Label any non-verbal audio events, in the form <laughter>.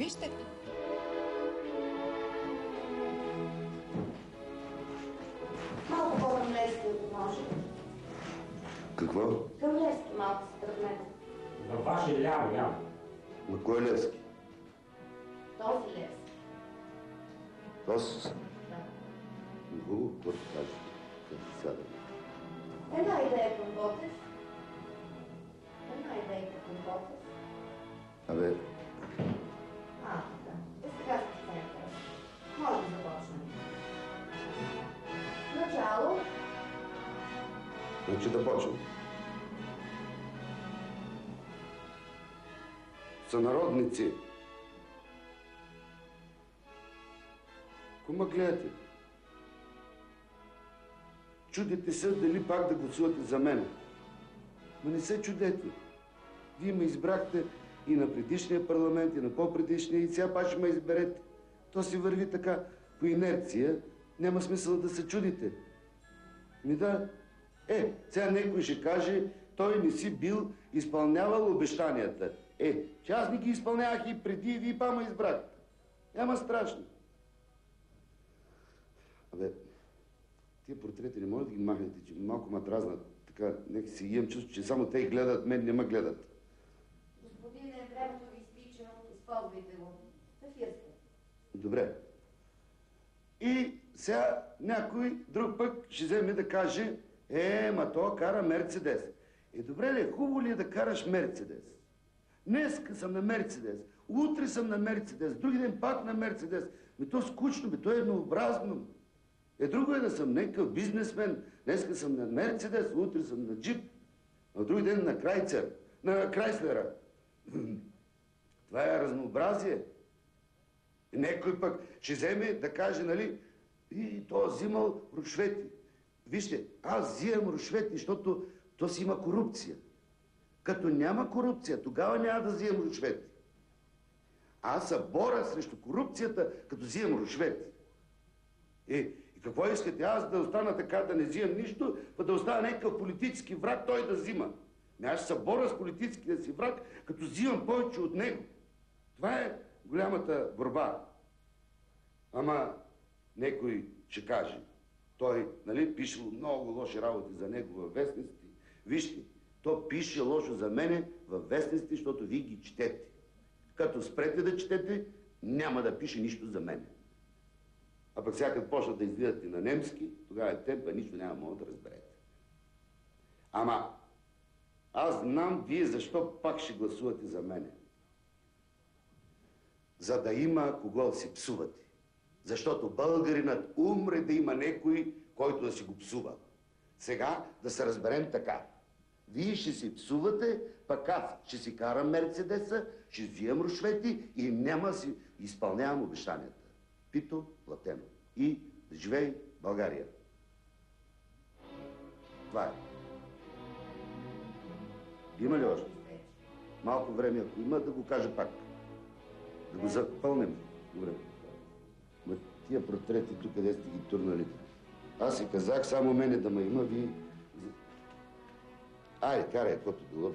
Вижте. Малко по-към Левски, ако може. Какво? Към Левски малко се тръгнете. Във ваше ляво, ляво. На кой е Левски? Този Левски. Тос? Да. Хубаво, какво ти кажеш? Като сядам. Една идея към Ботев. Една идея към Ботев. Абе, Начало. значи да почвам. Сънародници. Кума гледате? Чудите се дали пак да гласувате за мен. Ма не се чудете. Вие ме избрахте и на предишния парламент, и на по-предишния, и сега пак ще ме изберете. То си върви така, по инерция. Няма смисъл да се чудите. Ми да. Е, сега някой ще каже, той не си бил изпълнявал обещанията. Е, че аз не ги изпълнявах и преди, и вие па ме избрахте. Няма страшно. Абе, тия портрети не може да ги махнете, че малко ме дразнат. Така, нека си имам чувство, че само те гледат, мен не ме гледат. Господине, времето ви изтича. Използвайте го. Ефир сте. Добре. И сега някой друг пък ще вземе да каже, е, ма то кара Мерцедес. Е, добре ли, хубаво ли е да караш Мерцедес? Днеска съм на Мерцедес, утре съм на Мерцедес, други ден пак на Мерцедес. Ми то скучно, бе, то е еднообразно. Е, друго е да съм някакъв бизнесмен. Днеска съм на Мерцедес, утре съм на джип, а други ден на Крайцер, на Крайслера. <clears throat> Това е разнообразие. И Некой пък ще вземе да каже, нали, и то взимал рушвети. Вижте, аз взимам рушвети, защото то си има корупция. Като няма корупция, тогава няма да взимам рушвети. Аз се боря срещу корупцията, като взимам рушвети. Е, и какво искате? Аз да остана така, да не взимам нищо, па да остана някакъв политически враг, той да взима. Не, аз ще се боря с политическия си враг, като взимам повече от него. Това е голямата борба. Ама някой ще каже, той, нали, пише много лоши работи за него във вестниците. Вижте, то пише лошо за мене във вестниците, защото вие ги четете. Като спрете да четете, няма да пише нищо за мене. А пък сега като почнат да излизат и на немски, тогава е темпа нищо няма мога да разберете. Ама, аз знам вие защо пак ще гласувате за мене. За да има кого да си псувате. Защото българинът умре да има некой, който да си го псува. Сега да се разберем така. Вие ще си псувате, пък аз ще си карам Мерцедеса, ще взимам рушвети и няма да си изпълнявам обещанията. Пито платено. И живей България. Това е. Има ли още? Малко време, ако има, да го кажа пак. Да го запълним. Добре. Тия портрети тук, къде сте ги турнали? Аз си казах, само мене да ме има, ви... Ай, карай, каквото било.